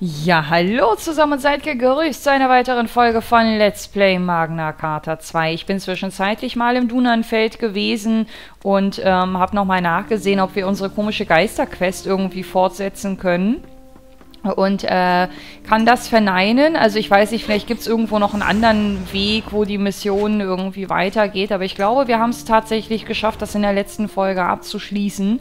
Ja, hallo zusammen und seid gegrüßt zu einer weiteren Folge von Let's Play Magna Carta 2. Ich bin zwischenzeitlich mal im Dunanfeld gewesen und ähm, habe nochmal nachgesehen, ob wir unsere komische Geisterquest irgendwie fortsetzen können und äh, kann das verneinen. Also ich weiß nicht, vielleicht gibt es irgendwo noch einen anderen Weg, wo die Mission irgendwie weitergeht, aber ich glaube, wir haben es tatsächlich geschafft, das in der letzten Folge abzuschließen.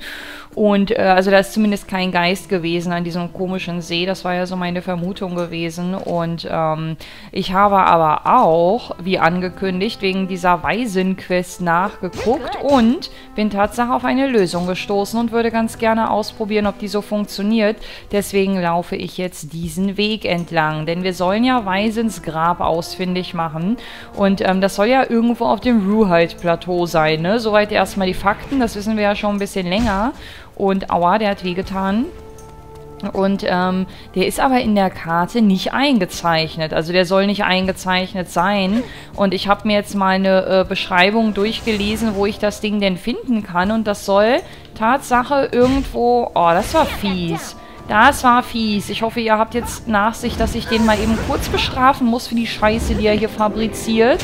Und äh, also da ist zumindest kein Geist gewesen an diesem komischen See. Das war ja so meine Vermutung gewesen. Und ähm, ich habe aber auch, wie angekündigt, wegen dieser Waisenquest nachgeguckt und bin tatsächlich auf eine Lösung gestoßen und würde ganz gerne ausprobieren, ob die so funktioniert. Deswegen laufe ich jetzt diesen Weg entlang. Denn wir sollen ja Waisens Grab ausfindig machen. Und ähm, das soll ja irgendwo auf dem Ruhite-Plateau sein. Ne? Soweit erstmal die Fakten. Das wissen wir ja schon ein bisschen länger. Und aua, der hat wehgetan. Und ähm, der ist aber in der Karte nicht eingezeichnet. Also der soll nicht eingezeichnet sein. Und ich habe mir jetzt mal eine äh, Beschreibung durchgelesen, wo ich das Ding denn finden kann. Und das soll Tatsache irgendwo... Oh, das war fies. Das war fies. Ich hoffe, ihr habt jetzt Nachsicht, dass ich den mal eben kurz bestrafen muss für die Scheiße, die er hier fabriziert.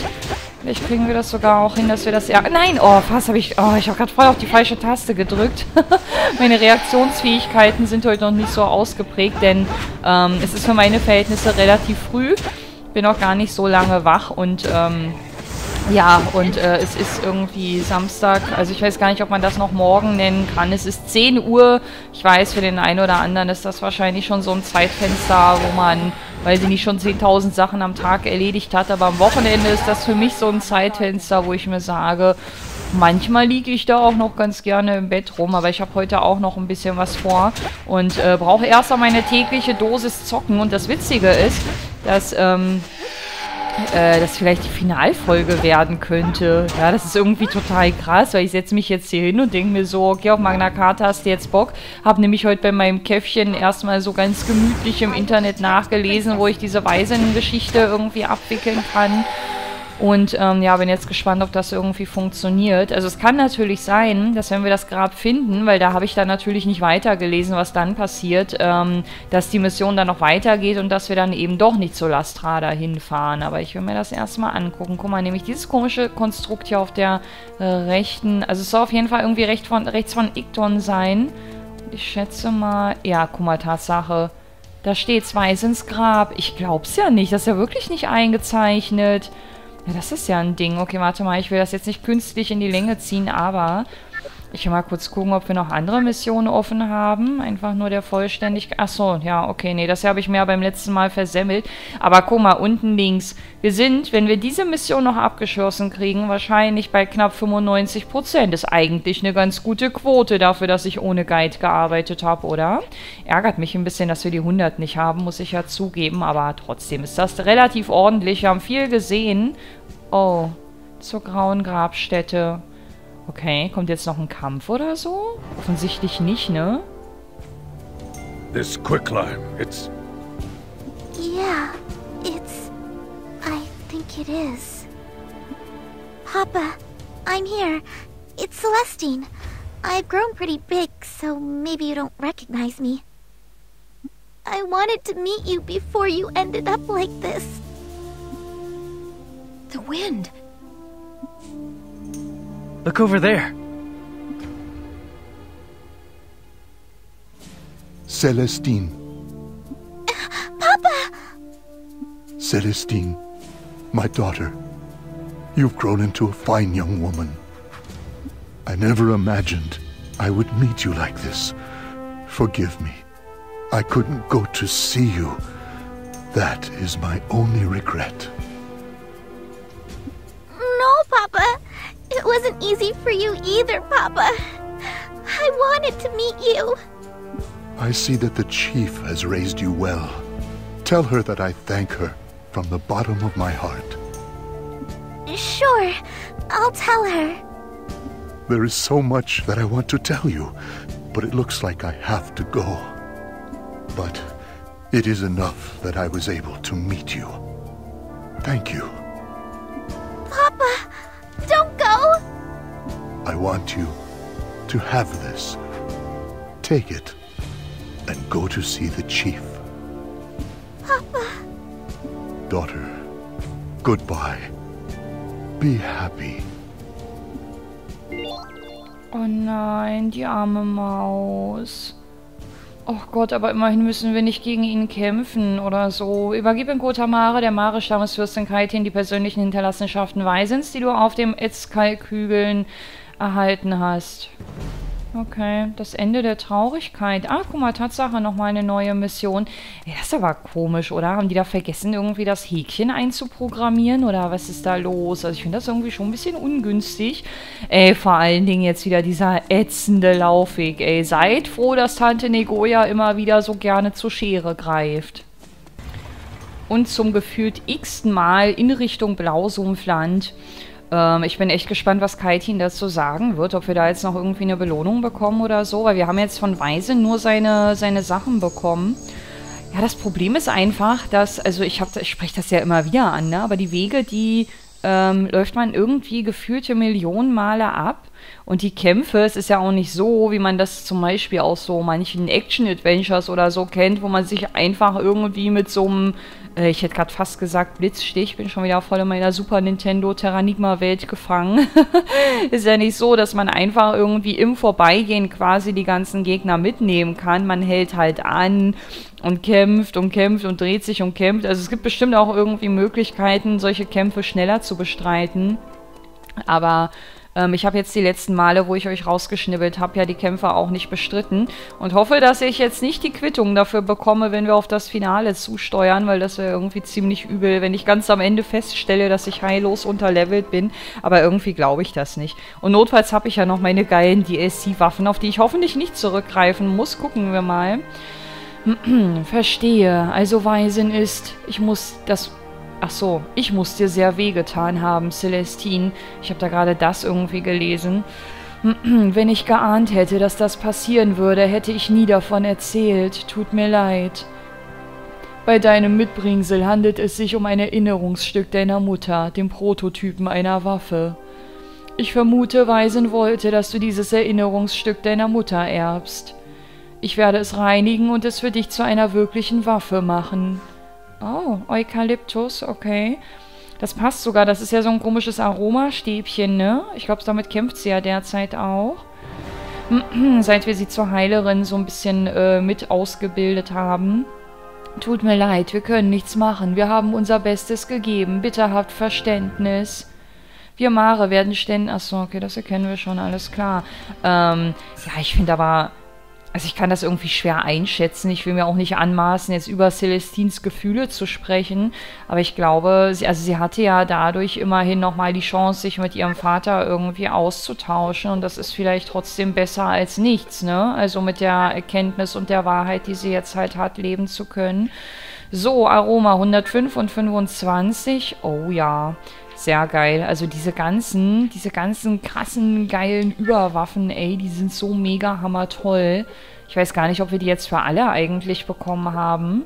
Vielleicht kriegen wir das sogar auch hin, dass wir das... Ja, nein! Oh, fast habe ich... Oh, ich habe gerade voll auf die falsche Taste gedrückt. meine Reaktionsfähigkeiten sind heute noch nicht so ausgeprägt, denn ähm, es ist für meine Verhältnisse relativ früh. Bin auch gar nicht so lange wach und... Ähm, ja, und äh, es ist irgendwie Samstag, also ich weiß gar nicht, ob man das noch morgen nennen kann. Es ist 10 Uhr. Ich weiß, für den einen oder anderen ist das wahrscheinlich schon so ein Zeitfenster, wo man, weil sie nicht schon 10.000 Sachen am Tag erledigt hat, aber am Wochenende ist das für mich so ein Zeitfenster, wo ich mir sage, manchmal liege ich da auch noch ganz gerne im Bett rum, aber ich habe heute auch noch ein bisschen was vor und äh, brauche erst einmal meine tägliche Dosis zocken. Und das Witzige ist, dass... Ähm, äh, das vielleicht die Finalfolge werden könnte. Ja, das ist irgendwie total krass, weil ich setze mich jetzt hier hin und denke mir so, okay, auf Magna Carta hast du jetzt Bock. Habe nämlich heute bei meinem Käffchen erstmal so ganz gemütlich im Internet nachgelesen, wo ich diese Waisengeschichte irgendwie abwickeln kann. Und ähm, ja, bin jetzt gespannt, ob das irgendwie funktioniert. Also es kann natürlich sein, dass wenn wir das Grab finden, weil da habe ich dann natürlich nicht weitergelesen, was dann passiert, ähm, dass die Mission dann noch weitergeht und dass wir dann eben doch nicht zur Lastrada hinfahren. Aber ich will mir das erstmal angucken. Guck mal, nämlich dieses komische Konstrukt hier auf der äh, rechten, also es soll auf jeden Fall irgendwie recht von, rechts von Ikton sein. Ich schätze mal, ja, guck mal, Tatsache. Da steht Weiß ins Grab. Ich glaub's ja nicht. Das ist ja wirklich nicht eingezeichnet. Ja, das ist ja ein Ding. Okay, warte mal, ich will das jetzt nicht künstlich in die Länge ziehen, aber ich will mal kurz gucken, ob wir noch andere Missionen offen haben. Einfach nur der Vollständigkeit. Achso, ja, okay, nee, das habe ich mir ja beim letzten Mal versemmelt. Aber guck mal, unten links. Wir sind, wenn wir diese Mission noch abgeschlossen kriegen, wahrscheinlich bei knapp 95 Prozent. Ist eigentlich eine ganz gute Quote dafür, dass ich ohne Guide gearbeitet habe, oder? Ärgert mich ein bisschen, dass wir die 100 nicht haben, muss ich ja zugeben. Aber trotzdem ist das relativ ordentlich. Wir haben viel gesehen. Oh, zur grauen Grabstätte. Okay, kommt jetzt noch ein Kampf oder so? Offensichtlich nicht, ne? This quicklime, it's... Yeah, it's... I think it is. Papa, I'm here. It's Celestine. I've grown pretty big, so maybe you don't recognize me. I wanted to meet you before you ended up like this. The wind. Look over there. Celestine. Papa! Celestine, my daughter. You've grown into a fine young woman. I never imagined I would meet you like this. Forgive me. I couldn't go to see you. That is my only regret. Easy for you either, Papa. I wanted to meet you. I see that the chief has raised you well. Tell her that I thank her from the bottom of my heart. Sure, I'll tell her. There is so much that I want to tell you, but it looks like I have to go. But it is enough that I was able to meet you. Thank you. I want you to have this. Take it and go to see the chief. daughter. Goodbye. Be happy. Oh nein, die arme Maus. Oh Gott, aber immerhin müssen wir nicht gegen ihn kämpfen oder so. Übergib in Kotamare, der Mare-Stammesfürstin Kaitin, die persönlichen Hinterlassenschaften Weisens, die du auf dem Etzkalkügeln erhalten hast. Okay, das Ende der Traurigkeit. Ah, guck mal, Tatsache, nochmal eine neue Mission. Ey, das ist aber komisch, oder? Haben die da vergessen, irgendwie das Häkchen einzuprogrammieren? Oder was ist da los? Also ich finde das irgendwie schon ein bisschen ungünstig. Ey, vor allen Dingen jetzt wieder dieser ätzende Laufweg. Ey, seid froh, dass Tante Negoya immer wieder so gerne zur Schere greift. Und zum gefühlt x-ten Mal in Richtung Blausumpfland. Ähm, ich bin echt gespannt, was Kaitin dazu sagen wird, ob wir da jetzt noch irgendwie eine Belohnung bekommen oder so, weil wir haben jetzt von Weise nur seine, seine Sachen bekommen. Ja, das Problem ist einfach, dass, also ich, ich spreche das ja immer wieder an, ne? aber die Wege, die ähm, läuft man irgendwie gefühlte Millionen Male ab. Und die Kämpfe, es ist ja auch nicht so, wie man das zum Beispiel aus so manchen Action-Adventures oder so kennt, wo man sich einfach irgendwie mit so einem äh, ich hätte gerade fast gesagt Blitzstich, bin schon wieder voll in meiner Super Nintendo Terranigma-Welt gefangen. ist ja nicht so, dass man einfach irgendwie im Vorbeigehen quasi die ganzen Gegner mitnehmen kann. Man hält halt an und kämpft und kämpft und dreht sich und kämpft. Also es gibt bestimmt auch irgendwie Möglichkeiten, solche Kämpfe schneller zu bestreiten. Aber ähm, ich habe jetzt die letzten Male, wo ich euch rausgeschnibbelt habe, ja die Kämpfe auch nicht bestritten. Und hoffe, dass ich jetzt nicht die Quittung dafür bekomme, wenn wir auf das Finale zusteuern, weil das wäre irgendwie ziemlich übel, wenn ich ganz am Ende feststelle, dass ich heillos unterlevelt bin. Aber irgendwie glaube ich das nicht. Und notfalls habe ich ja noch meine geilen DLC-Waffen, auf die ich hoffentlich nicht zurückgreifen muss. Gucken wir mal. Verstehe. Also Weisen ist, ich muss das Ach so, ich muss dir sehr wehgetan haben, Celestine. Ich habe da gerade das irgendwie gelesen. Wenn ich geahnt hätte, dass das passieren würde, hätte ich nie davon erzählt. Tut mir leid. Bei deinem Mitbringsel handelt es sich um ein Erinnerungsstück deiner Mutter, dem Prototypen einer Waffe. Ich vermute, Weisen wollte, dass du dieses Erinnerungsstück deiner Mutter erbst. Ich werde es reinigen und es für dich zu einer wirklichen Waffe machen. Oh, Eukalyptus, okay. Das passt sogar. Das ist ja so ein komisches Aromastäbchen, ne? Ich glaube, damit kämpft sie ja derzeit auch. Seit wir sie zur Heilerin so ein bisschen äh, mit ausgebildet haben. Tut mir leid, wir können nichts machen. Wir haben unser Bestes gegeben. Bitte habt Verständnis. Wir Mare werden ständig... Achso, okay, das erkennen wir schon, alles klar. Ähm, ja, ich finde aber also ich kann das irgendwie schwer einschätzen. Ich will mir auch nicht anmaßen, jetzt über Celestines Gefühle zu sprechen. Aber ich glaube, sie, also sie hatte ja dadurch immerhin nochmal die Chance, sich mit ihrem Vater irgendwie auszutauschen. Und das ist vielleicht trotzdem besser als nichts, ne? Also mit der Erkenntnis und der Wahrheit, die sie jetzt halt hat, leben zu können. So, Aroma 105 und 25. Oh ja sehr geil. Also diese ganzen, diese ganzen krassen, geilen Überwaffen, ey, die sind so mega hammertoll. Ich weiß gar nicht, ob wir die jetzt für alle eigentlich bekommen haben.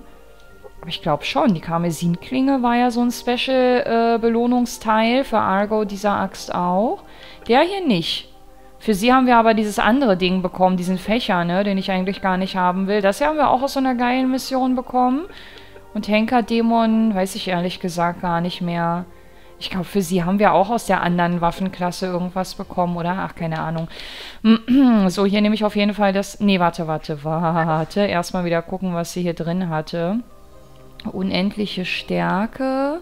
Aber ich glaube schon. Die Karmesinklinge war ja so ein Special-Belohnungsteil. Äh, für Argo dieser Axt auch. Der hier nicht. Für sie haben wir aber dieses andere Ding bekommen, diesen Fächer, ne, den ich eigentlich gar nicht haben will. Das hier haben wir auch aus so einer geilen Mission bekommen. Und Henker-Dämon weiß ich ehrlich gesagt gar nicht mehr. Ich glaube, für sie haben wir auch aus der anderen Waffenklasse irgendwas bekommen, oder? Ach, keine Ahnung. So, hier nehme ich auf jeden Fall das... Nee, warte, warte, warte. Erstmal wieder gucken, was sie hier drin hatte. Unendliche Stärke.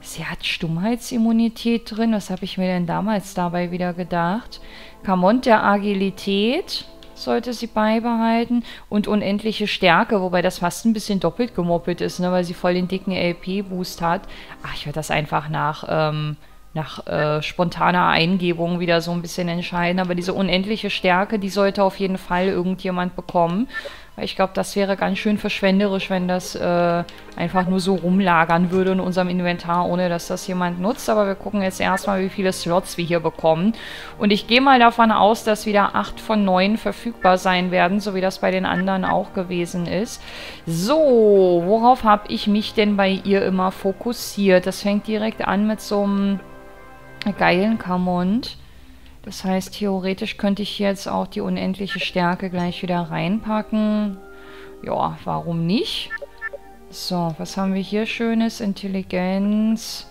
Sie hat Stummheitsimmunität drin. Was habe ich mir denn damals dabei wieder gedacht? Kamont der Agilität sollte sie beibehalten und unendliche Stärke, wobei das fast ein bisschen doppelt gemoppelt ist, ne, weil sie voll den dicken LP-Boost hat. Ach, ich werde das einfach nach, ähm, nach äh, spontaner Eingebung wieder so ein bisschen entscheiden, aber diese unendliche Stärke, die sollte auf jeden Fall irgendjemand bekommen. Ich glaube, das wäre ganz schön verschwenderisch, wenn das äh, einfach nur so rumlagern würde in unserem Inventar, ohne dass das jemand nutzt. Aber wir gucken jetzt erstmal, wie viele Slots wir hier bekommen. Und ich gehe mal davon aus, dass wieder 8 von 9 verfügbar sein werden, so wie das bei den anderen auch gewesen ist. So, worauf habe ich mich denn bei ihr immer fokussiert? Das fängt direkt an mit so einem geilen Kamont. Das heißt, theoretisch könnte ich jetzt auch die unendliche Stärke gleich wieder reinpacken. Ja, warum nicht? So, was haben wir hier Schönes? Intelligenz.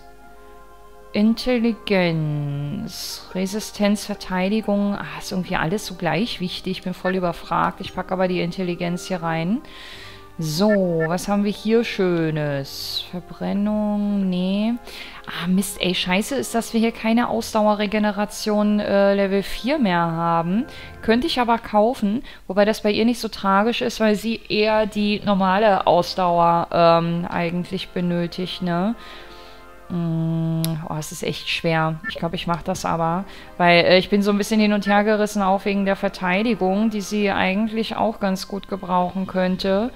Intelligenz. Resistenz, Verteidigung. Ah, ist irgendwie alles so gleich wichtig. Ich bin voll überfragt. Ich packe aber die Intelligenz hier rein. So, was haben wir hier Schönes? Verbrennung, nee. Ah, Mist, ey, scheiße ist, dass wir hier keine Ausdauerregeneration äh, Level 4 mehr haben. Könnte ich aber kaufen, wobei das bei ihr nicht so tragisch ist, weil sie eher die normale Ausdauer ähm, eigentlich benötigt, ne? Mm, oh, es ist echt schwer. Ich glaube, ich mache das aber. Weil äh, ich bin so ein bisschen hin und her gerissen, auch wegen der Verteidigung, die sie eigentlich auch ganz gut gebrauchen könnte.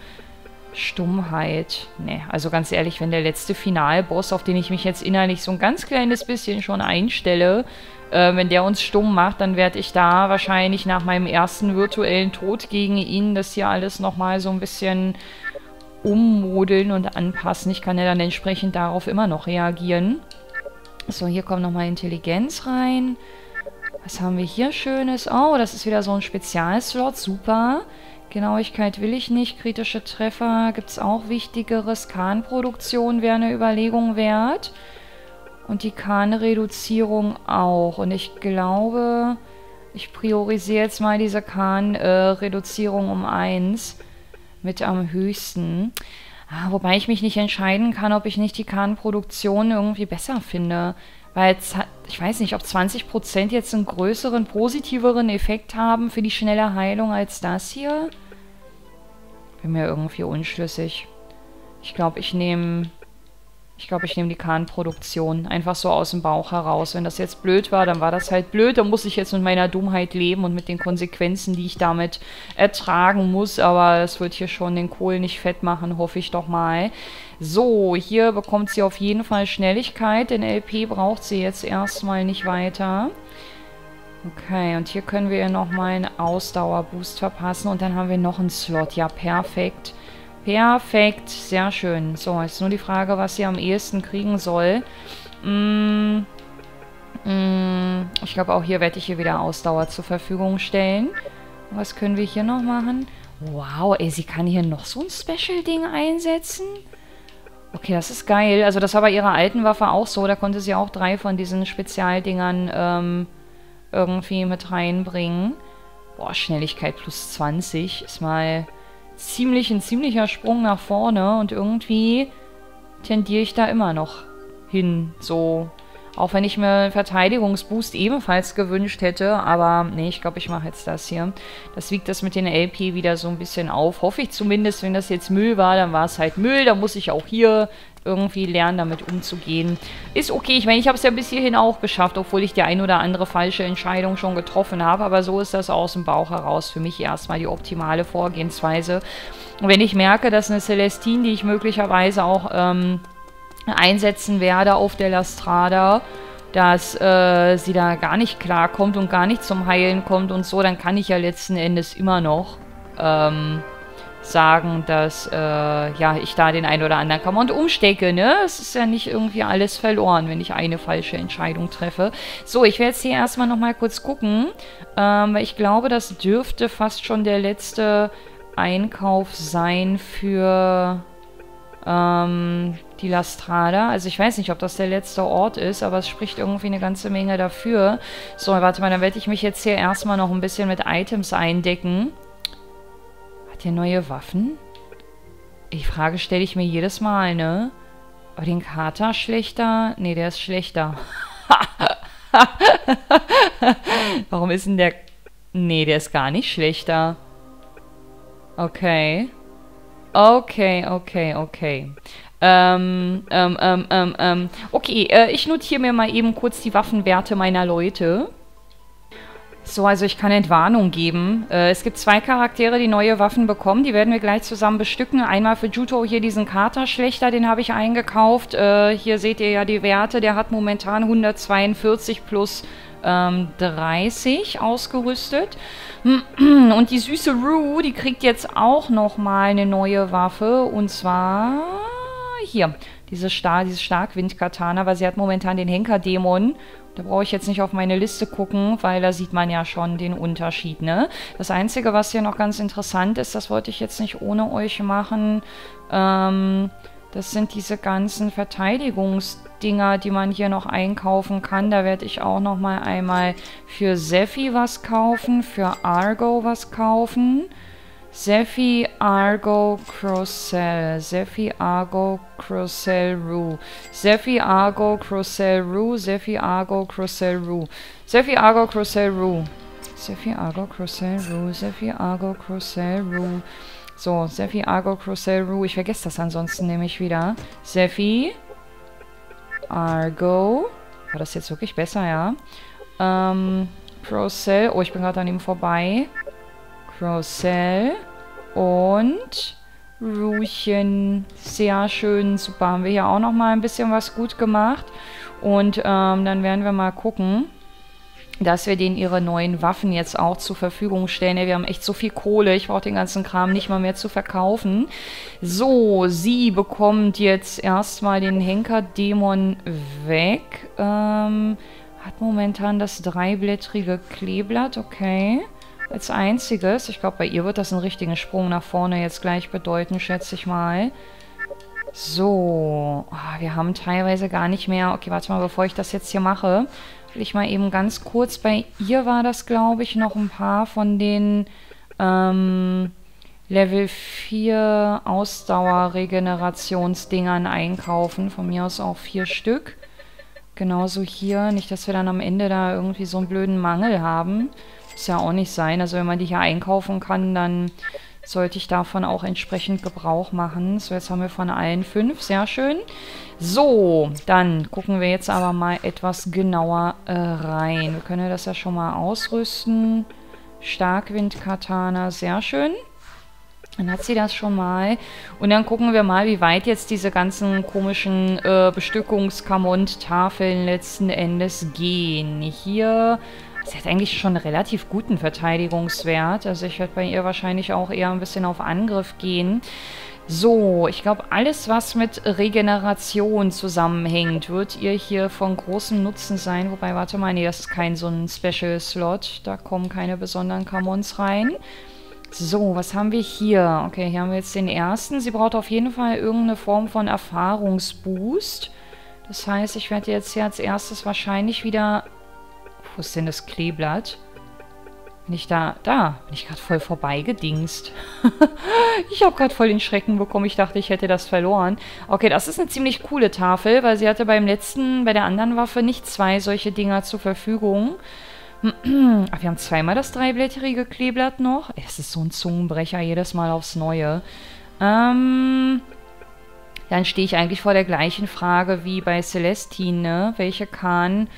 Stummheit. Ne, also ganz ehrlich, wenn der letzte Finalboss, auf den ich mich jetzt innerlich so ein ganz kleines bisschen schon einstelle, äh, wenn der uns stumm macht, dann werde ich da wahrscheinlich nach meinem ersten virtuellen Tod gegen ihn das hier alles nochmal so ein bisschen ummodeln und anpassen. Ich kann ja dann entsprechend darauf immer noch reagieren. So, hier kommt nochmal Intelligenz rein. Was haben wir hier Schönes? Oh, das ist wieder so ein Spezialslot. Super. Genauigkeit will ich nicht. Kritische Treffer gibt es auch wichtigeres. Kahnproduktion wäre eine Überlegung wert. Und die Kahnreduzierung auch. Und ich glaube, ich priorisiere jetzt mal diese Kahnreduzierung um 1 mit am höchsten. Ah, wobei ich mich nicht entscheiden kann, ob ich nicht die Kahnproduktion irgendwie besser finde. Weil ich weiß nicht, ob 20% jetzt einen größeren, positiveren Effekt haben für die schnelle Heilung als das hier. Bin mir irgendwie unschlüssig. Ich glaube, ich nehme ich glaube, ich nehme die Kahnproduktion einfach so aus dem Bauch heraus. Wenn das jetzt blöd war, dann war das halt blöd. Dann muss ich jetzt mit meiner Dummheit leben und mit den Konsequenzen, die ich damit ertragen muss. Aber es wird hier schon den Kohl nicht fett machen, hoffe ich doch mal. So, hier bekommt sie auf jeden Fall Schnelligkeit. Den LP braucht sie jetzt erstmal nicht weiter. Okay, und hier können wir ihr nochmal einen Ausdauerboost verpassen. Und dann haben wir noch einen Slot. Ja, perfekt. Perfekt, sehr schön. So, jetzt nur die Frage, was sie am ehesten kriegen soll. Mm, mm, ich glaube, auch hier werde ich ihr wieder Ausdauer zur Verfügung stellen. Was können wir hier noch machen? Wow, ey, sie kann hier noch so ein Special-Ding einsetzen? Okay, das ist geil. Also das war bei ihrer alten Waffe auch so. Da konnte sie auch drei von diesen Spezialdingern ähm, irgendwie mit reinbringen. Boah, Schnelligkeit plus 20 ist mal ziemlich ein ziemlicher Sprung nach vorne und irgendwie tendiere ich da immer noch hin, so. Auch wenn ich mir einen Verteidigungsboost ebenfalls gewünscht hätte, aber nee, ich glaube, ich mache jetzt das hier. Das wiegt das mit den LP wieder so ein bisschen auf. Hoffe ich zumindest, wenn das jetzt Müll war, dann war es halt Müll. Da muss ich auch hier irgendwie lernen, damit umzugehen. Ist okay. Ich meine, ich habe es ja bis hierhin auch geschafft, obwohl ich die ein oder andere falsche Entscheidung schon getroffen habe. Aber so ist das aus dem Bauch heraus für mich erstmal die optimale Vorgehensweise. Und wenn ich merke, dass eine Celestine, die ich möglicherweise auch ähm, einsetzen werde auf der Lastrada, dass äh, sie da gar nicht klarkommt und gar nicht zum Heilen kommt und so, dann kann ich ja letzten Endes immer noch ähm, sagen, dass äh, ja, ich da den einen oder anderen Command umstecke, ne? Es ist ja nicht irgendwie alles verloren, wenn ich eine falsche Entscheidung treffe. So, ich werde jetzt hier erstmal nochmal kurz gucken, ähm, weil ich glaube, das dürfte fast schon der letzte Einkauf sein für ähm, die Lastrada. Also ich weiß nicht, ob das der letzte Ort ist, aber es spricht irgendwie eine ganze Menge dafür. So, warte mal, dann werde ich mich jetzt hier erstmal noch ein bisschen mit Items eindecken. Hat der neue Waffen? Die Frage stelle ich mir jedes Mal, ne? Aber den Kater schlechter? Ne, der ist schlechter. Warum ist denn der... Ne, der ist gar nicht schlechter. Okay. Okay, okay, okay. Ähm, ähm, ähm, ähm, ähm. Okay, äh, ich notiere mir mal eben kurz die Waffenwerte meiner Leute. So, also ich kann Entwarnung geben. Äh, es gibt zwei Charaktere, die neue Waffen bekommen. Die werden wir gleich zusammen bestücken. Einmal für Juto hier diesen Katerschlechter, den habe ich eingekauft. Äh, hier seht ihr ja die Werte. Der hat momentan 142 plus ähm, 30 ausgerüstet. Und die süße Rue, die kriegt jetzt auch nochmal eine neue Waffe. Und zwar hier. Diese Star dieses Starkwind-Katana, weil sie hat momentan den Henker-Dämon. Da brauche ich jetzt nicht auf meine Liste gucken, weil da sieht man ja schon den Unterschied, ne? Das Einzige, was hier noch ganz interessant ist, das wollte ich jetzt nicht ohne euch machen, ähm, das sind diese ganzen Verteidigungsdinger, die man hier noch einkaufen kann. Da werde ich auch noch mal einmal für Sephi was kaufen, für Argo was kaufen. Sephi, Argo, Crocell. Sephi, Argo, Crocell, Rue. Sephi, Argo, Crocell, Rue. Sephi, Argo, Crocell, Rue. Sephi, Argo, Crocell, Rue. Sephi, Argo, Crocell, Rue. Sephi, Argo, Crocell, Rue. So, Sephi, Argo, Crocell, Rue. Ich vergesse das ansonsten nämlich wieder. Sephi, Argo. War das jetzt wirklich besser, ja? Ähm, Crocell. Oh, ich bin gerade an ihm vorbei. Crocell und Ruchen. Sehr schön, super. Haben wir hier auch nochmal ein bisschen was gut gemacht. Und ähm, dann werden wir mal gucken, dass wir denen ihre neuen Waffen jetzt auch zur Verfügung stellen. Ja, wir haben echt so viel Kohle. Ich brauche den ganzen Kram nicht mal mehr zu verkaufen. So, sie bekommt jetzt erstmal den Henker-Dämon weg. Ähm, hat momentan das dreiblättrige Kleeblatt, okay. Als einziges. Ich glaube, bei ihr wird das einen richtigen Sprung nach vorne jetzt gleich bedeuten, schätze ich mal. So. Oh, wir haben teilweise gar nicht mehr... Okay, warte mal, bevor ich das jetzt hier mache, will ich mal eben ganz kurz... Bei ihr war das, glaube ich, noch ein paar von den... Ähm, Level 4 Ausdauer-Regenerationsdingern einkaufen. Von mir aus auch vier Stück. Genauso hier. Nicht, dass wir dann am Ende da irgendwie so einen blöden Mangel haben. Muss ja auch nicht sein. Also wenn man die hier einkaufen kann, dann sollte ich davon auch entsprechend Gebrauch machen. So, jetzt haben wir von allen fünf. Sehr schön. So, dann gucken wir jetzt aber mal etwas genauer äh, rein. Wir können das ja schon mal ausrüsten. Starkwind-Katana, sehr schön. Dann hat sie das schon mal. Und dann gucken wir mal, wie weit jetzt diese ganzen komischen äh, Bestückungskamont-Tafeln letzten Endes gehen. Hier Sie hat eigentlich schon einen relativ guten Verteidigungswert. Also ich werde bei ihr wahrscheinlich auch eher ein bisschen auf Angriff gehen. So, ich glaube, alles, was mit Regeneration zusammenhängt, wird ihr hier von großem Nutzen sein. Wobei, warte mal, nee, das ist kein so ein Special-Slot. Da kommen keine besonderen Commons rein. So, was haben wir hier? Okay, hier haben wir jetzt den ersten. Sie braucht auf jeden Fall irgendeine Form von Erfahrungsboost. Das heißt, ich werde jetzt hier als erstes wahrscheinlich wieder wo ist denn das Kleeblatt? Bin ich da? Da. Bin ich gerade voll vorbeigedingst. ich habe gerade voll den Schrecken bekommen. Ich dachte, ich hätte das verloren. Okay, das ist eine ziemlich coole Tafel, weil sie hatte beim letzten, bei der anderen Waffe nicht zwei solche Dinger zur Verfügung. Ach, wir haben zweimal das dreiblättrige Kleeblatt noch. Es ist so ein Zungenbrecher jedes Mal aufs Neue. Ähm... Dann stehe ich eigentlich vor der gleichen Frage wie bei Celestine. Ne? Welche Kahn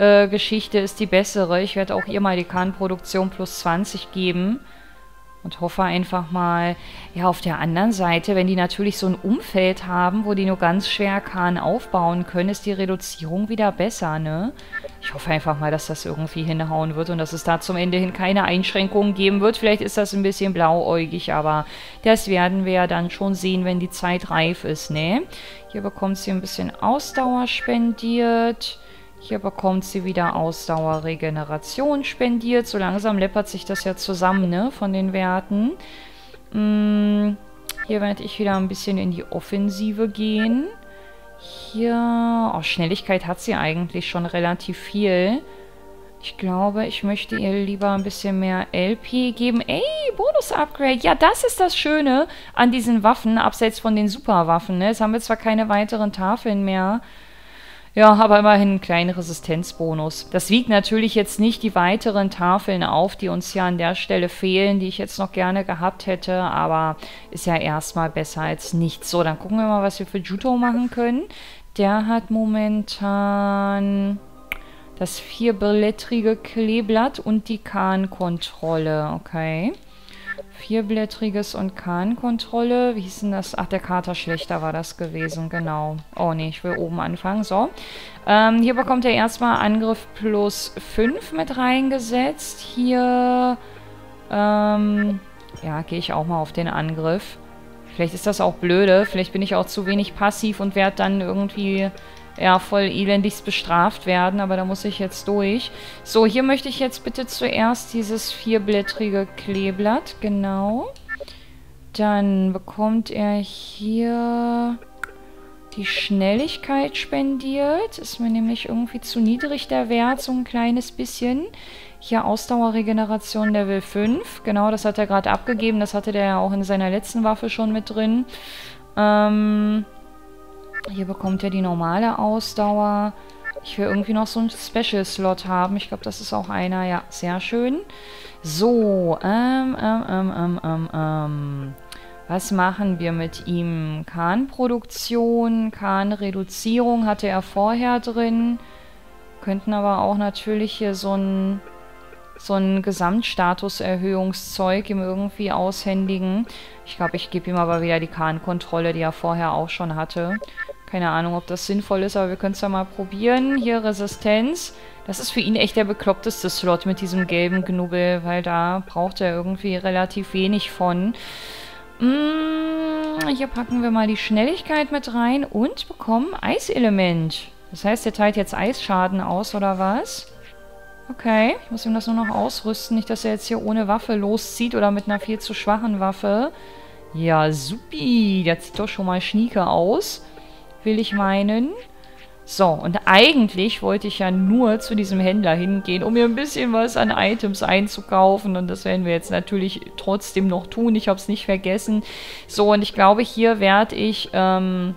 äh, Geschichte ist die bessere. Ich werde auch ihr mal die Kahnproduktion plus 20 geben. Und hoffe einfach mal, ja, auf der anderen Seite, wenn die natürlich so ein Umfeld haben, wo die nur ganz schwer Kahn aufbauen können, ist die Reduzierung wieder besser, ne? Ich hoffe einfach mal, dass das irgendwie hinhauen wird und dass es da zum Ende hin keine Einschränkungen geben wird. Vielleicht ist das ein bisschen blauäugig, aber das werden wir ja dann schon sehen, wenn die Zeit reif ist, ne? Hier bekommt sie ein bisschen Ausdauer spendiert. Hier bekommt sie wieder Ausdauerregeneration spendiert. So langsam läppert sich das ja zusammen, ne, von den Werten. Hm, hier werde ich wieder ein bisschen in die Offensive gehen. Hier, oh, Schnelligkeit hat sie eigentlich schon relativ viel. Ich glaube, ich möchte ihr lieber ein bisschen mehr LP geben. Ey, Bonus-Upgrade. Ja, das ist das Schöne an diesen Waffen, abseits von den Superwaffen. Ne? Jetzt haben wir zwar keine weiteren Tafeln mehr, ja, aber immerhin einen kleinen Resistenzbonus. Das wiegt natürlich jetzt nicht die weiteren Tafeln auf, die uns ja an der Stelle fehlen, die ich jetzt noch gerne gehabt hätte, aber ist ja erstmal besser als nichts. So, dann gucken wir mal, was wir für Juto machen können. Der hat momentan das vierblättrige Kleeblatt und die Kahnkontrolle. Okay. Vierblättriges und Kahnkontrolle. Wie hieß denn das? Ach, der Kater schlechter war das gewesen, genau. Oh nee, ich will oben anfangen. So. Ähm, hier bekommt er erstmal Angriff plus 5 mit reingesetzt. Hier, ähm, ja, gehe ich auch mal auf den Angriff. Vielleicht ist das auch blöde. Vielleicht bin ich auch zu wenig passiv und werde dann irgendwie ja, voll elendigst bestraft werden, aber da muss ich jetzt durch. So, hier möchte ich jetzt bitte zuerst dieses vierblättrige Kleeblatt, genau. Dann bekommt er hier die Schnelligkeit spendiert. Ist mir nämlich irgendwie zu niedrig der Wert, so ein kleines bisschen. Hier Ausdauerregeneration Level 5. Genau, das hat er gerade abgegeben. Das hatte der ja auch in seiner letzten Waffe schon mit drin. Ähm, hier bekommt er die normale Ausdauer. Ich will irgendwie noch so einen Special-Slot haben. Ich glaube, das ist auch einer. Ja, sehr schön. So, ähm, ähm, ähm, ähm, ähm, ähm. Was machen wir mit ihm? Kahnproduktion, Kahnreduzierung hatte er vorher drin. Könnten aber auch natürlich hier so ein, so ein Gesamtstatuserhöhungszeug ihm irgendwie aushändigen. Ich glaube, ich gebe ihm aber wieder die Kahnkontrolle, die er vorher auch schon hatte. Keine Ahnung, ob das sinnvoll ist, aber wir können es ja mal probieren. Hier Resistenz. Das ist für ihn echt der bekloppteste Slot mit diesem gelben Knubbel, weil da braucht er irgendwie relativ wenig von. Mm, hier packen wir mal die Schnelligkeit mit rein und bekommen Eiselement. Das heißt, er teilt jetzt Eisschaden aus, oder was? Okay, ich muss ihm das nur noch ausrüsten. Nicht, dass er jetzt hier ohne Waffe loszieht oder mit einer viel zu schwachen Waffe. Ja, supi. Der sieht doch schon mal schnieke aus will ich meinen. So, und eigentlich wollte ich ja nur zu diesem Händler hingehen, um mir ein bisschen was an Items einzukaufen. Und das werden wir jetzt natürlich trotzdem noch tun. Ich habe es nicht vergessen. So, und ich glaube, hier werde ich ähm,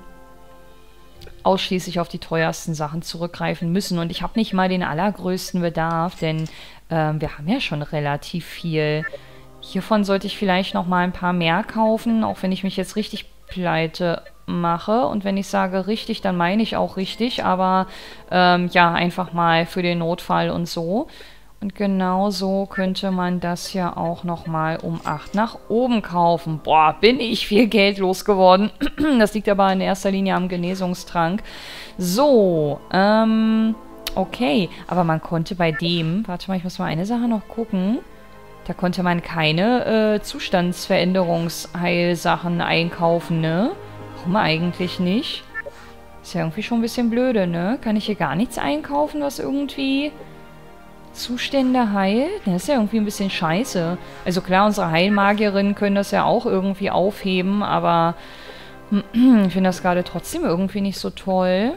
ausschließlich auf die teuersten Sachen zurückgreifen müssen. Und ich habe nicht mal den allergrößten Bedarf, denn ähm, wir haben ja schon relativ viel. Hiervon sollte ich vielleicht noch mal ein paar mehr kaufen, auch wenn ich mich jetzt richtig pleite mache. Und wenn ich sage richtig, dann meine ich auch richtig. Aber ähm, ja, einfach mal für den Notfall und so. Und genau so könnte man das ja auch nochmal um 8 nach oben kaufen. Boah, bin ich viel Geld losgeworden. das liegt aber in erster Linie am Genesungstrank. So, ähm, okay. Aber man konnte bei dem, warte mal, ich muss mal eine Sache noch gucken. Da konnte man keine äh, Zustandsveränderungsheilsachen einkaufen, ne? Warum eigentlich nicht? Ist ja irgendwie schon ein bisschen blöde, ne? Kann ich hier gar nichts einkaufen, was irgendwie Zustände heilt? Das ist ja irgendwie ein bisschen scheiße. Also klar, unsere Heilmagierinnen können das ja auch irgendwie aufheben, aber ich finde das gerade trotzdem irgendwie nicht so toll.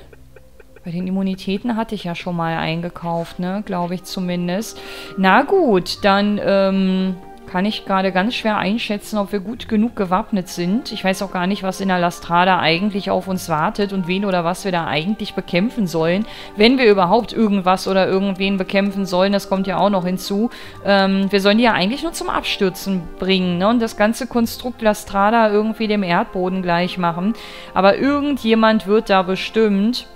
Bei den Immunitäten hatte ich ja schon mal eingekauft, ne? Glaube ich zumindest. Na gut, dann, ähm kann ich gerade ganz schwer einschätzen, ob wir gut genug gewappnet sind. Ich weiß auch gar nicht, was in der Lastrada eigentlich auf uns wartet und wen oder was wir da eigentlich bekämpfen sollen. Wenn wir überhaupt irgendwas oder irgendwen bekämpfen sollen, das kommt ja auch noch hinzu. Ähm, wir sollen die ja eigentlich nur zum Abstürzen bringen ne? und das ganze Konstrukt Lastrada irgendwie dem Erdboden gleich machen. Aber irgendjemand wird da bestimmt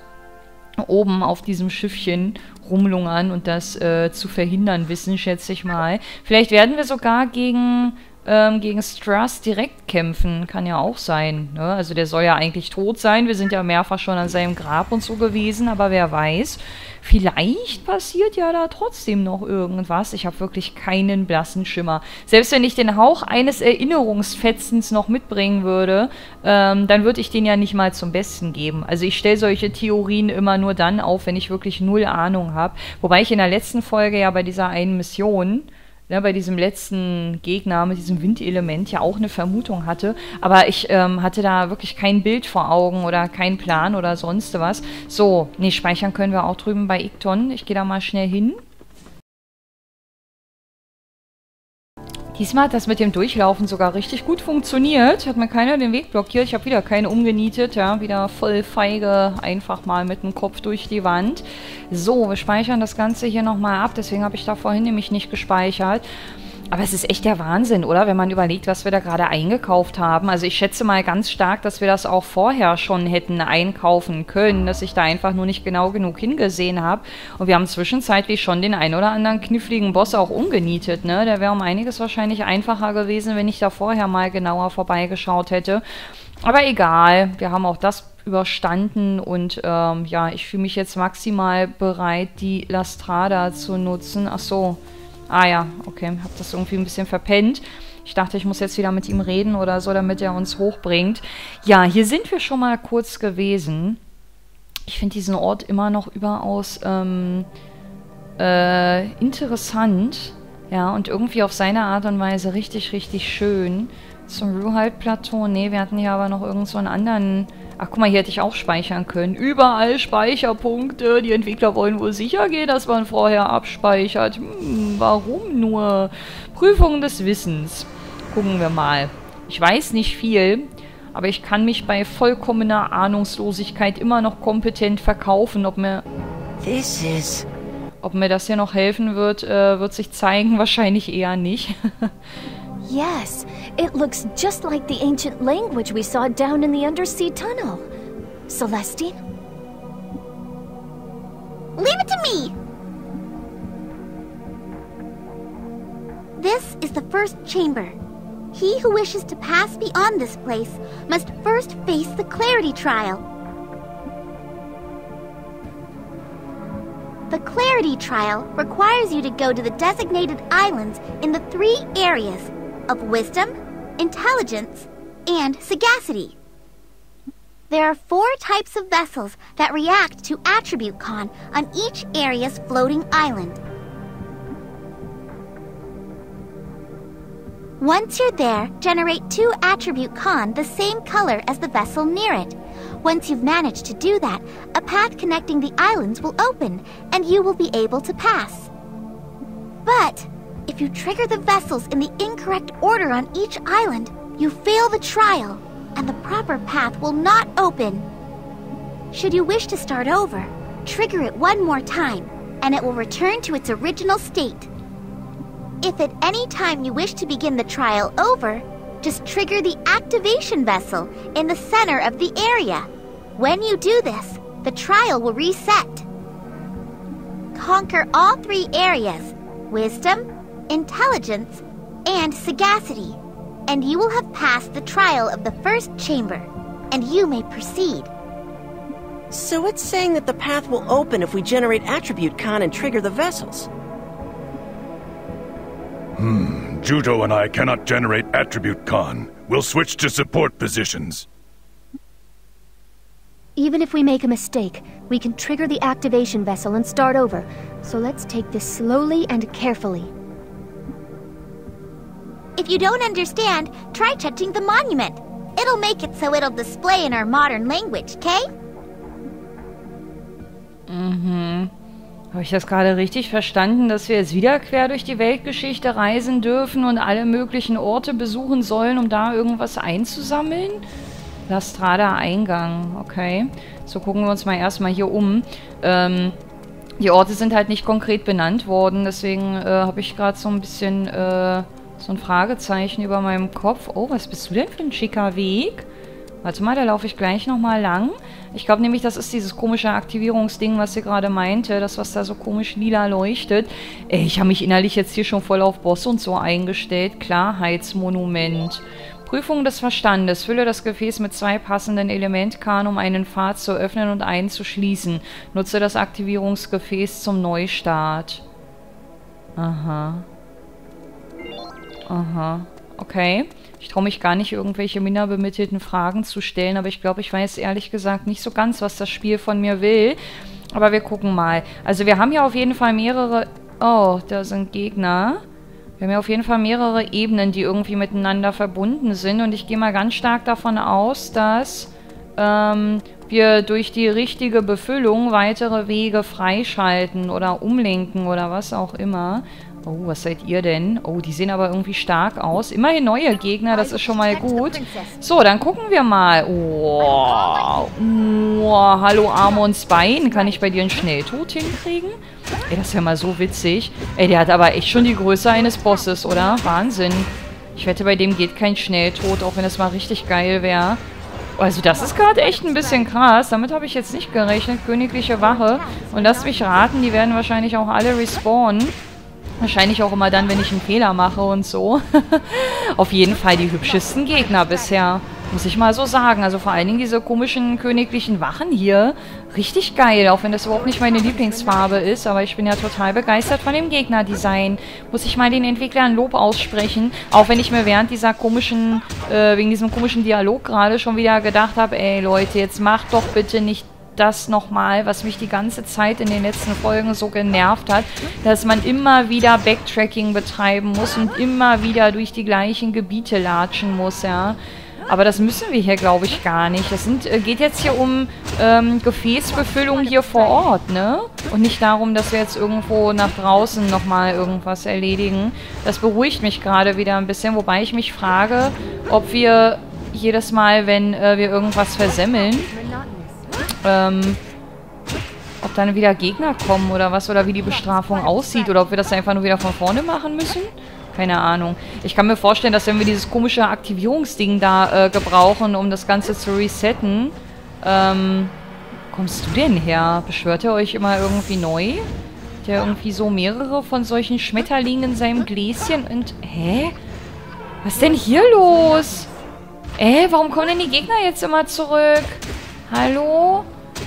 oben auf diesem Schiffchen rumlungern und das äh, zu verhindern wissen, schätze ich mal. Vielleicht werden wir sogar gegen, ähm, gegen Strass direkt kämpfen. Kann ja auch sein. Ne? Also der soll ja eigentlich tot sein. Wir sind ja mehrfach schon an seinem Grab und so gewesen, aber wer weiß. Vielleicht passiert ja da trotzdem noch irgendwas. Ich habe wirklich keinen blassen Schimmer. Selbst wenn ich den Hauch eines Erinnerungsfetzens noch mitbringen würde, ähm, dann würde ich den ja nicht mal zum Besten geben. Also ich stelle solche Theorien immer nur dann auf, wenn ich wirklich null Ahnung habe. Wobei ich in der letzten Folge ja bei dieser einen Mission ne, bei diesem letzten Gegner mit diesem Windelement ja auch eine Vermutung hatte. Aber ich ähm, hatte da wirklich kein Bild vor Augen oder keinen Plan oder sonst was. So, nee, speichern können wir auch drüben bei Ikton. Ich gehe da mal schnell hin. Diesmal hat das mit dem Durchlaufen sogar richtig gut funktioniert. Hat mir keiner den Weg blockiert. Ich habe wieder keine umgenietet. Ja, wieder voll feige. Einfach mal mit dem Kopf durch die Wand. So, wir speichern das Ganze hier nochmal ab. Deswegen habe ich da vorhin nämlich nicht gespeichert. Aber es ist echt der Wahnsinn, oder? Wenn man überlegt, was wir da gerade eingekauft haben. Also ich schätze mal ganz stark, dass wir das auch vorher schon hätten einkaufen können, dass ich da einfach nur nicht genau genug hingesehen habe. Und wir haben zwischenzeitlich schon den ein oder anderen kniffligen Boss auch umgenietet, ne? Der wäre um einiges wahrscheinlich einfacher gewesen, wenn ich da vorher mal genauer vorbeigeschaut hätte. Aber egal, wir haben auch das überstanden und ähm, ja, ich fühle mich jetzt maximal bereit, die Lastrada zu nutzen. Ach so, Ah ja, okay, hab das irgendwie ein bisschen verpennt. Ich dachte, ich muss jetzt wieder mit ihm reden oder so, damit er uns hochbringt. Ja, hier sind wir schon mal kurz gewesen. Ich finde diesen Ort immer noch überaus ähm, äh, interessant. Ja, und irgendwie auf seine Art und Weise richtig, richtig schön. Zum Ruhalt-Plateau. Nee, wir hatten hier aber noch irgend so einen anderen... Ach, guck mal, hier hätte ich auch speichern können. Überall Speicherpunkte. Die Entwickler wollen wohl sicher gehen, dass man vorher abspeichert. Hm, warum nur? Prüfung des Wissens. Gucken wir mal. Ich weiß nicht viel, aber ich kann mich bei vollkommener Ahnungslosigkeit immer noch kompetent verkaufen. Ob mir... This is... Ob mir das hier noch helfen wird, äh, wird sich zeigen. Wahrscheinlich eher nicht. Yes, it looks just like the ancient language we saw down in the undersea tunnel. Celestine? Leave it to me! This is the first chamber. He who wishes to pass beyond this place must first face the Clarity Trial. The Clarity Trial requires you to go to the designated islands in the three areas of wisdom, intelligence, and sagacity. There are four types of vessels that react to Attribute Con on each area's floating island. Once you're there, generate two Attribute Con the same color as the vessel near it. Once you've managed to do that, a path connecting the islands will open, and you will be able to pass. But if you trigger the vessels in the incorrect order on each island, you fail the trial, and the proper path will not open. Should you wish to start over, trigger it one more time, and it will return to its original state. If at any time you wish to begin the trial over, just trigger the activation vessel in the center of the area. When you do this, the trial will reset. Conquer all three areas wisdom, intelligence, and sagacity, and you will have passed the trial of the first chamber, and you may proceed. So it's saying that the path will open if we generate Attribute Con and trigger the vessels. Hmm, Judo and I cannot generate Attribute Con. We'll switch to support positions. Even if we make a mistake, we can trigger the activation vessel and start over. So let's take this slowly and carefully. If you don't understand, try touching the monument. It'll make it so it'll display in our modern language, okay? Habe ich das gerade richtig verstanden, dass wir jetzt wieder quer durch die Weltgeschichte reisen dürfen und alle möglichen Orte besuchen sollen, um da irgendwas einzusammeln? Lastrada Eingang, okay. So gucken wir uns mal erstmal hier um. Ähm, die Orte sind halt nicht konkret benannt worden, deswegen äh, habe ich gerade so ein bisschen äh, so ein Fragezeichen über meinem Kopf. Oh, was bist du denn für ein schicker Weg? Warte mal, da laufe ich gleich nochmal lang. Ich glaube nämlich, das ist dieses komische Aktivierungsding, was sie gerade meinte. Das, was da so komisch lila leuchtet. Ey, ich habe mich innerlich jetzt hier schon voll auf Boss und so eingestellt. Klarheitsmonument. Prüfung des Verstandes. Fülle das Gefäß mit zwei passenden Elementkarten, um einen Pfad zu öffnen und einen zu schließen. Nutze das Aktivierungsgefäß zum Neustart. Aha. Aha. Okay. Ich traue mich gar nicht, irgendwelche minder bemittelten Fragen zu stellen, aber ich glaube, ich weiß ehrlich gesagt nicht so ganz, was das Spiel von mir will. Aber wir gucken mal. Also wir haben ja auf jeden Fall mehrere... Oh, da sind Gegner. Wir haben ja auf jeden Fall mehrere Ebenen, die irgendwie miteinander verbunden sind. Und ich gehe mal ganz stark davon aus, dass ähm, wir durch die richtige Befüllung weitere Wege freischalten oder umlenken oder was auch immer. Oh, was seid ihr denn? Oh, die sehen aber irgendwie stark aus. Immerhin neue Gegner, das ist schon mal gut. So, dann gucken wir mal. Oh, oh hallo Amons Bein. Kann ich bei dir einen Schnelltod hinkriegen? Ey, das ist ja mal so witzig. Ey, der hat aber echt schon die Größe eines Bosses, oder? Wahnsinn. Ich wette, bei dem geht kein Schnelltod, auch wenn das mal richtig geil wäre. Also das ist gerade echt ein bisschen krass. Damit habe ich jetzt nicht gerechnet. Königliche Wache. Und lasst mich raten, die werden wahrscheinlich auch alle respawnen. Wahrscheinlich auch immer dann, wenn ich einen Fehler mache und so. Auf jeden Fall die hübschesten Gegner bisher. Muss ich mal so sagen. Also vor allen Dingen diese komischen königlichen Wachen hier. Richtig geil, auch wenn das überhaupt nicht meine Lieblingsfarbe ist. Aber ich bin ja total begeistert von dem Gegnerdesign. Muss ich mal den Entwicklern Lob aussprechen. Auch wenn ich mir während dieser komischen, äh, wegen diesem komischen Dialog gerade schon wieder gedacht habe, ey Leute, jetzt macht doch bitte nicht das nochmal, was mich die ganze Zeit in den letzten Folgen so genervt hat, dass man immer wieder Backtracking betreiben muss und immer wieder durch die gleichen Gebiete latschen muss, ja. Aber das müssen wir hier, glaube ich, gar nicht. Es äh, geht jetzt hier um ähm, Gefäßbefüllung hier vor Ort, ne? Und nicht darum, dass wir jetzt irgendwo nach draußen nochmal irgendwas erledigen. Das beruhigt mich gerade wieder ein bisschen, wobei ich mich frage, ob wir jedes Mal, wenn äh, wir irgendwas versemmeln, ähm, ob dann wieder Gegner kommen oder was, oder wie die Bestrafung aussieht, oder ob wir das einfach nur wieder von vorne machen müssen. Keine Ahnung. Ich kann mir vorstellen, dass wenn wir dieses komische Aktivierungsding da äh, gebrauchen, um das Ganze zu resetten, ähm, kommst du denn her? Beschwört er euch immer irgendwie neu? Der irgendwie so mehrere von solchen Schmetterlingen in seinem Gläschen und... Hä? Was ist denn hier los? Äh, warum kommen denn die Gegner jetzt immer zurück? Hallo?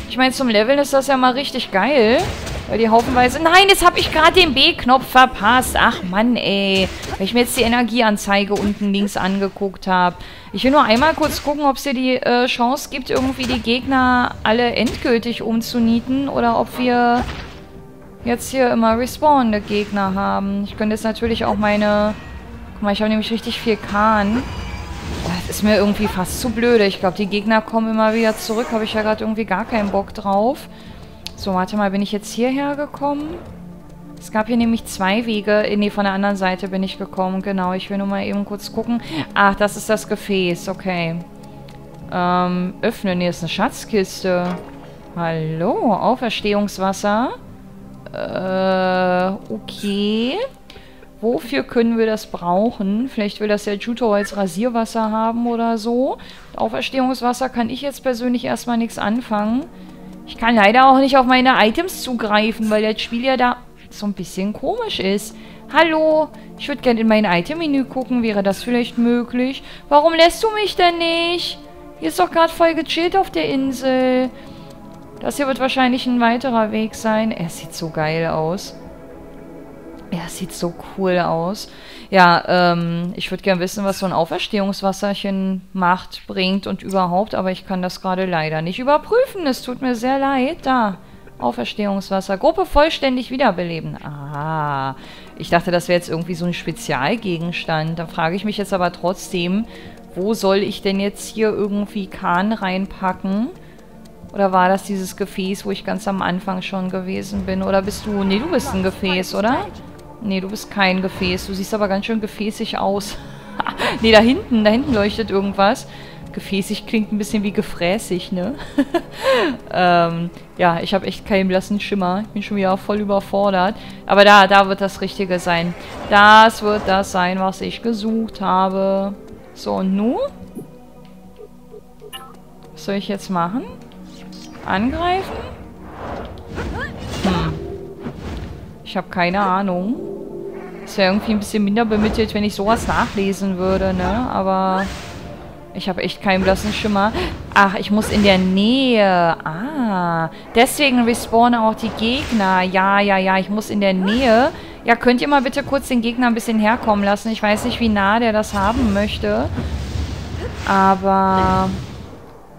Ich meine, zum Leveln ist das ja mal richtig geil. Weil die haufenweise... Nein, jetzt habe ich gerade den B-Knopf verpasst. Ach Mann, ey. Weil ich mir jetzt die Energieanzeige unten links angeguckt habe. Ich will nur einmal kurz gucken, ob es hier die äh, Chance gibt, irgendwie die Gegner alle endgültig umzunieten. Oder ob wir jetzt hier immer respawnende Gegner haben. Ich könnte jetzt natürlich auch meine... Guck mal, ich habe nämlich richtig viel Kahn. Das ist mir irgendwie fast zu blöde. Ich glaube, die Gegner kommen immer wieder zurück. Habe ich ja gerade irgendwie gar keinen Bock drauf. So, warte mal, bin ich jetzt hierher gekommen? Es gab hier nämlich zwei Wege. Nee, von der anderen Seite bin ich gekommen. Genau, ich will nur mal eben kurz gucken. Ach, das ist das Gefäß. Okay. Ähm, öffnen. Hier ist eine Schatzkiste. Hallo, Auferstehungswasser. Äh, okay. Wofür können wir das brauchen? Vielleicht will das ja Juto als Rasierwasser haben oder so. Auferstehungswasser kann ich jetzt persönlich erstmal nichts anfangen. Ich kann leider auch nicht auf meine Items zugreifen, weil das Spiel ja da so ein bisschen komisch ist. Hallo, ich würde gerne in mein Item-Menü gucken. Wäre das vielleicht möglich? Warum lässt du mich denn nicht? Hier ist doch gerade voll gechillt auf der Insel. Das hier wird wahrscheinlich ein weiterer Weg sein. Er sieht so geil aus. Ja, sieht so cool aus. Ja, ähm, ich würde gerne wissen, was so ein Auferstehungswasserchen macht, bringt und überhaupt, aber ich kann das gerade leider nicht überprüfen. Es tut mir sehr leid. Da, Auferstehungswasser. Gruppe vollständig wiederbeleben. Ah, ich dachte, das wäre jetzt irgendwie so ein Spezialgegenstand. Da frage ich mich jetzt aber trotzdem, wo soll ich denn jetzt hier irgendwie Kahn reinpacken? Oder war das dieses Gefäß, wo ich ganz am Anfang schon gewesen bin? Oder bist du... Nee, du bist ein Gefäß, oder? Nee, du bist kein Gefäß. Du siehst aber ganz schön gefäßig aus. nee, da hinten, da hinten leuchtet irgendwas. Gefäßig klingt ein bisschen wie gefräßig, ne? ähm, ja, ich habe echt keinen blassen Schimmer. Ich bin schon wieder voll überfordert. Aber da, da wird das Richtige sein. Das wird das sein, was ich gesucht habe. So, und nun? Was soll ich jetzt machen? Angreifen? Ich habe keine Ahnung. Es wäre irgendwie ein bisschen minder bemittelt, wenn ich sowas nachlesen würde, ne? Aber ich habe echt keinen blassen Schimmer. Ach, ich muss in der Nähe. Ah, deswegen respawnen auch die Gegner. Ja, ja, ja, ich muss in der Nähe. Ja, könnt ihr mal bitte kurz den Gegner ein bisschen herkommen lassen? Ich weiß nicht, wie nah der das haben möchte. Aber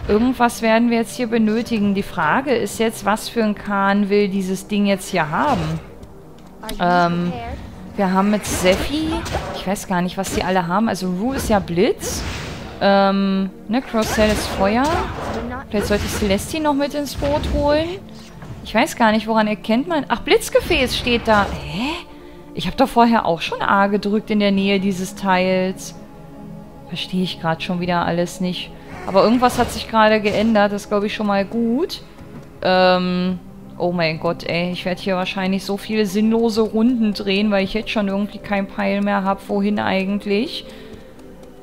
irgendwas werden wir jetzt hier benötigen. Die Frage ist jetzt, was für ein Kahn will dieses Ding jetzt hier haben? Ähm, wir haben mit Sephi, ich weiß gar nicht, was die alle haben. Also Rue ist ja Blitz. Ähm, ne, Crosscell ist Feuer. Vielleicht sollte ich Celesti noch mit ins Boot holen. Ich weiß gar nicht, woran erkennt man... Ach, Blitzgefäß steht da. Hä? Ich habe doch vorher auch schon A gedrückt in der Nähe dieses Teils. Verstehe ich gerade schon wieder alles nicht. Aber irgendwas hat sich gerade geändert. Das glaube ich, schon mal gut. Ähm... Oh mein Gott, ey. Ich werde hier wahrscheinlich so viele sinnlose Runden drehen, weil ich jetzt schon irgendwie kein Peil mehr habe. Wohin eigentlich?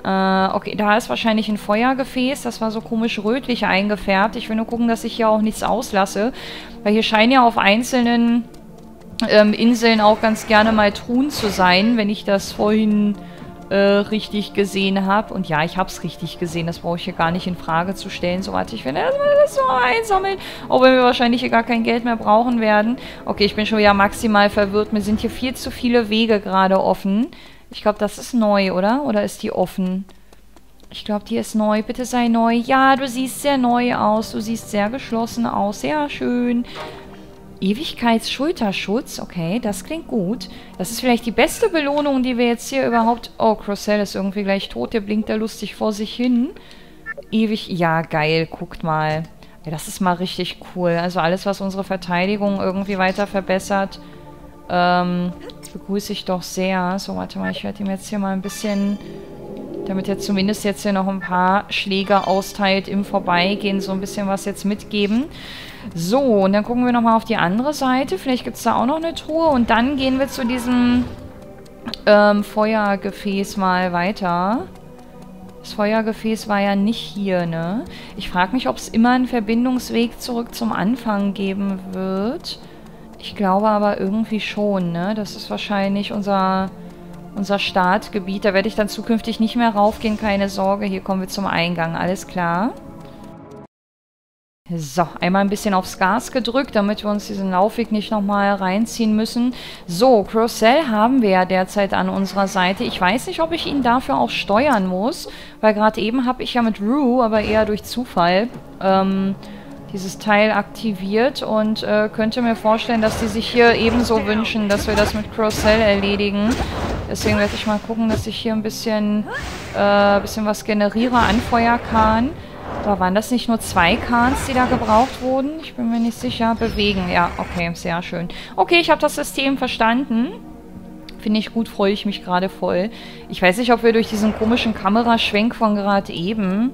Äh, okay, da ist wahrscheinlich ein Feuergefäß. Das war so komisch rötlich eingefärbt. Ich will nur gucken, dass ich hier auch nichts auslasse. Weil hier scheinen ja auf einzelnen ähm, Inseln auch ganz gerne mal Truhen zu sein, wenn ich das vorhin äh, richtig gesehen habe. Und ja, ich habe es richtig gesehen. Das brauche ich hier gar nicht in Frage zu stellen. So, warte, ich werde erstmal das so einsammeln. Auch wenn wir wahrscheinlich hier gar kein Geld mehr brauchen werden. Okay, ich bin schon wieder maximal verwirrt. Mir sind hier viel zu viele Wege gerade offen. Ich glaube, das ist neu, oder? Oder ist die offen? Ich glaube, die ist neu. Bitte sei neu. Ja, du siehst sehr neu aus. Du siehst sehr geschlossen aus. Sehr schön. Ewigkeitsschulterschutz. Okay, das klingt gut. Das ist vielleicht die beste Belohnung, die wir jetzt hier überhaupt... Oh, Crossell ist irgendwie gleich tot. Der blinkt da lustig vor sich hin. Ewig... Ja, geil. Guckt mal. Ja, das ist mal richtig cool. Also alles, was unsere Verteidigung irgendwie weiter verbessert, ähm, begrüße ich doch sehr. So, warte mal. Ich werde ihm jetzt hier mal ein bisschen damit er zumindest jetzt hier noch ein paar Schläge austeilt im Vorbeigehen, so ein bisschen was jetzt mitgeben. So, und dann gucken wir nochmal auf die andere Seite. Vielleicht gibt es da auch noch eine Truhe. Und dann gehen wir zu diesem ähm, Feuergefäß mal weiter. Das Feuergefäß war ja nicht hier, ne? Ich frage mich, ob es immer einen Verbindungsweg zurück zum Anfang geben wird. Ich glaube aber irgendwie schon, ne? Das ist wahrscheinlich unser unser Startgebiet. Da werde ich dann zukünftig nicht mehr raufgehen, keine Sorge. Hier kommen wir zum Eingang, alles klar. So, einmal ein bisschen aufs Gas gedrückt, damit wir uns diesen Laufweg nicht nochmal reinziehen müssen. So, Crossell haben wir ja derzeit an unserer Seite. Ich weiß nicht, ob ich ihn dafür auch steuern muss, weil gerade eben habe ich ja mit Rue, aber eher durch Zufall, ähm, dieses Teil aktiviert und äh, könnte mir vorstellen, dass die sich hier ebenso wünschen, dass wir das mit Crossell erledigen. Deswegen werde ich mal gucken, dass ich hier ein bisschen, äh, bisschen was generiere an Feuerkahn. Aber waren das nicht nur zwei Kahns, die da gebraucht wurden? Ich bin mir nicht sicher. Bewegen, ja, okay, sehr schön. Okay, ich habe das System verstanden. Finde ich gut, freue ich mich gerade voll. Ich weiß nicht, ob wir durch diesen komischen Kameraschwenk von gerade eben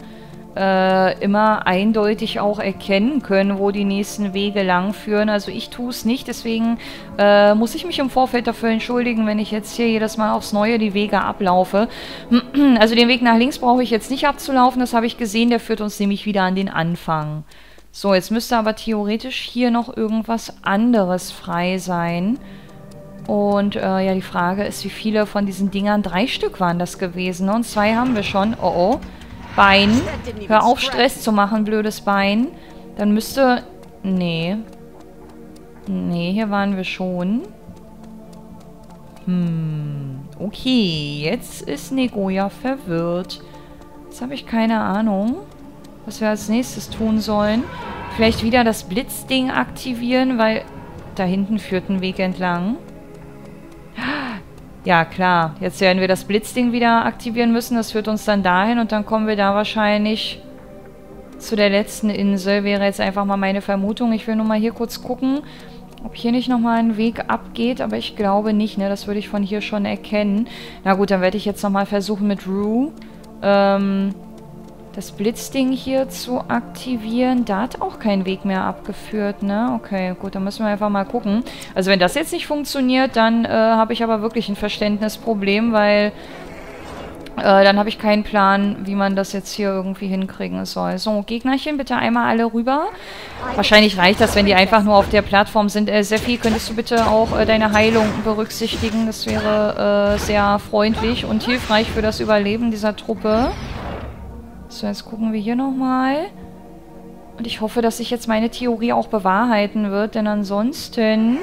äh, immer eindeutig auch erkennen können, wo die nächsten Wege lang führen. Also ich tue es nicht, deswegen äh, muss ich mich im Vorfeld dafür entschuldigen, wenn ich jetzt hier jedes Mal aufs Neue die Wege ablaufe. Also den Weg nach links brauche ich jetzt nicht abzulaufen, das habe ich gesehen, der führt uns nämlich wieder an den Anfang. So, jetzt müsste aber theoretisch hier noch irgendwas anderes frei sein. Und äh, ja, die Frage ist, wie viele von diesen Dingern, drei Stück waren das gewesen, ne? Und zwei haben wir schon. Oh oh. Bein. Hör auf, Stress zu machen, blödes Bein. Dann müsste... Nee. Nee, hier waren wir schon. Hm. Okay, jetzt ist Negoya verwirrt. Jetzt habe ich keine Ahnung, was wir als nächstes tun sollen. Vielleicht wieder das Blitzding aktivieren, weil da hinten führt ein Weg entlang. Ja, klar. Jetzt werden wir das Blitzding wieder aktivieren müssen. Das führt uns dann dahin und dann kommen wir da wahrscheinlich zu der letzten Insel. Wäre jetzt einfach mal meine Vermutung. Ich will nur mal hier kurz gucken, ob hier nicht nochmal ein Weg abgeht. Aber ich glaube nicht, ne? Das würde ich von hier schon erkennen. Na gut, dann werde ich jetzt nochmal versuchen mit Rue, ähm, das Blitzding hier zu aktivieren. Da hat auch kein Weg mehr abgeführt, ne? Okay, gut, dann müssen wir einfach mal gucken. Also wenn das jetzt nicht funktioniert, dann äh, habe ich aber wirklich ein Verständnisproblem, weil äh, dann habe ich keinen Plan, wie man das jetzt hier irgendwie hinkriegen soll. So, Gegnerchen, bitte einmal alle rüber. Wahrscheinlich reicht das, wenn die einfach nur auf der Plattform sind. Äh, Seffi, könntest du bitte auch äh, deine Heilung berücksichtigen? Das wäre äh, sehr freundlich und hilfreich für das Überleben dieser Truppe. So, jetzt gucken wir hier nochmal. Und ich hoffe, dass sich jetzt meine Theorie auch bewahrheiten wird, denn ansonsten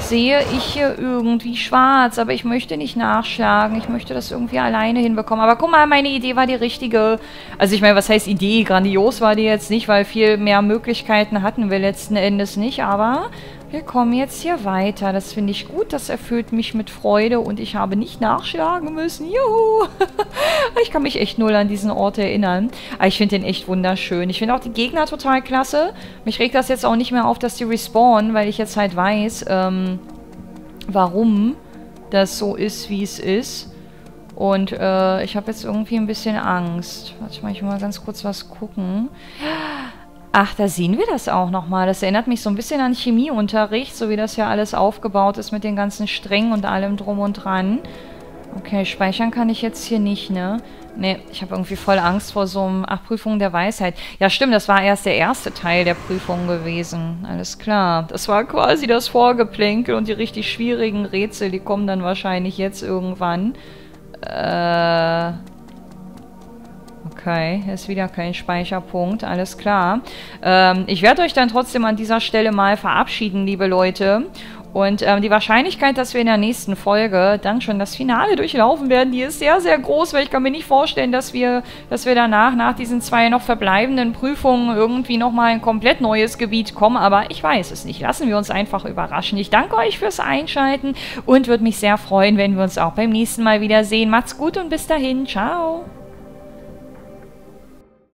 sehe ich hier irgendwie schwarz, aber ich möchte nicht nachschlagen. Ich möchte das irgendwie alleine hinbekommen. Aber guck mal, meine Idee war die richtige. Also ich meine, was heißt Idee? Grandios war die jetzt nicht, weil viel mehr Möglichkeiten hatten wir letzten Endes nicht. Aber wir kommen jetzt hier weiter. Das finde ich gut. Das erfüllt mich mit Freude und ich habe nicht nachschlagen müssen. Juhu! ich kann mich echt null an diesen Ort erinnern. Aber ich finde den echt wunderschön. Ich finde auch die Gegner total klasse. Mich regt das jetzt auch nicht mehr auf, dass die respawnen, weil ich jetzt halt weiß, ähm, warum das so ist, wie es ist. Und äh, ich habe jetzt irgendwie ein bisschen Angst. Warte mal, ich will mal ganz kurz was gucken. Ach, da sehen wir das auch nochmal. Das erinnert mich so ein bisschen an Chemieunterricht, so wie das ja alles aufgebaut ist mit den ganzen Strängen und allem drum und dran. Okay, speichern kann ich jetzt hier nicht, ne? Ne, ich habe irgendwie voll Angst vor so einem... Ach, Prüfung der Weisheit. Ja, stimmt, das war erst der erste Teil der Prüfung gewesen. Alles klar. Das war quasi das Vorgeplänkel und die richtig schwierigen Rätsel, die kommen dann wahrscheinlich jetzt irgendwann. Äh... Okay, ist wieder kein Speicherpunkt, alles klar. Ähm, ich werde euch dann trotzdem an dieser Stelle mal verabschieden, liebe Leute. Und ähm, die Wahrscheinlichkeit, dass wir in der nächsten Folge dann schon das Finale durchlaufen werden, die ist sehr, sehr groß, weil ich kann mir nicht vorstellen, dass wir, dass wir danach, nach diesen zwei noch verbleibenden Prüfungen, irgendwie nochmal ein komplett neues Gebiet kommen. Aber ich weiß es nicht. Lassen wir uns einfach überraschen. Ich danke euch fürs Einschalten und würde mich sehr freuen, wenn wir uns auch beim nächsten Mal wiedersehen. Macht's gut und bis dahin. Ciao.